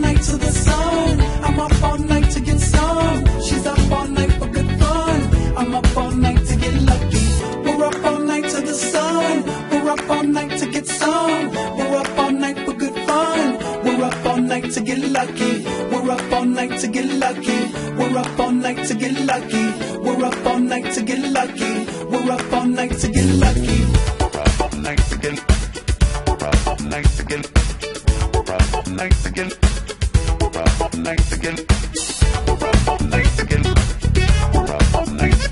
Night to up all night to get lucky. We're up all night to the sun. We're up all night to get some. We're up all night for good fun. We're up all night to get lucky. We're up all night to get lucky. We're up all night to get lucky. We're up all night to get lucky. We're up all night to get lucky. Up all night to up all night to up all night to up all again. We're up all night again. We're up all night again.